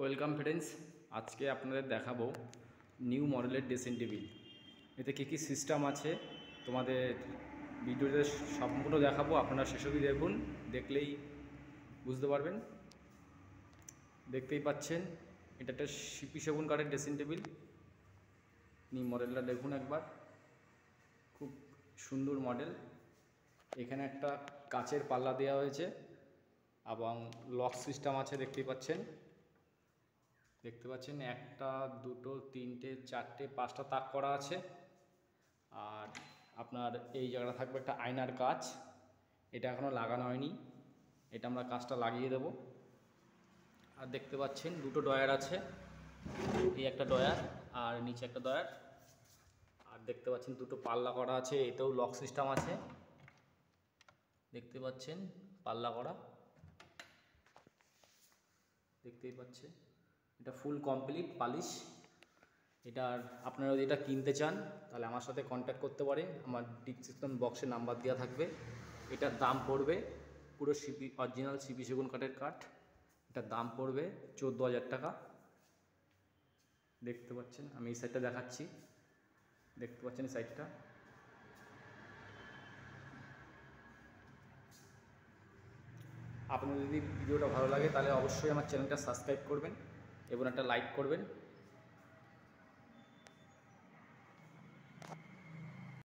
Welcome friends, আজকে আপনাদের দেখাবো নিউ মডেলের ড্রেসিং টেবিল। এতে কী কী সিস্টেম আছে, তোমাদের ভিডিওতে সম্পূর্ণ দেখাবো, আপনারা অবধি দেখুন, দেখলেই বুঝতে পারবেন। দেখতেই পাচ্ছেন, এটা একটা সিপি সেগুন কাঠের ড্রেসিং টেবিল। নিউ মডেলটা দেখুন একবার, খুব সুন্দর মডেল। এখানে একটা কাচের পাল্লা দেওয়া হয়েছে এবং লক সিস্টেম আছে, দেখতেই পাচ্ছেন। দেখতে পাচ্ছেন একটা, দুটো, তিনটে, চারটে, পাঁচটা তাক করা আছে। আর আপনার এই জায়গাটা থাকবে একটা আয়নার কাজ এটা এখনও লাগানো হয়নি। এটা আমরা কাজটা লাগিয়ে দেব। আর দেখতে পাচ্ছেন দুটো ডয়ার আছে। এই একটা ডয়ার আর নিচে একটা ডয়ার আর দেখতে পাচ্ছেন দুটো পাল্লা করা আছে এটাও লক সিস্টেম আছে। দেখতে পাচ্ছেন পাল্লা করা। দেখতেই পাচ্ছে এটা ফুল কমপ্লিট পালিশ। এটার আপনারা যদি এটা কিনতে চান, তাহলে আমার সাথে কন্ট্যাক্ট করতে পারেন। আমার ডিসক্রিপশন বক্সে নাম্বার দেওয়া থাকবে। এটার দাম পড়বে পুরো সিপি অরিজিনাল সিপি সেগুন কাঠের কাঠ। এটার দাম পড়বে চোদ্দ হাজার টাকা। দেখতে পাচ্ছেন, আমি এই সাইডটা দেখাচ্ছি। দেখতে পাচ্ছেন এই সাইডটা আপনাদের যদি ভিডিওটা ভালো লাগে, তাহলে অবশ্যই আমার চ্যানেলটা সাবস্ক্রাইব করবেন। এবং একটা লাইক করবেন।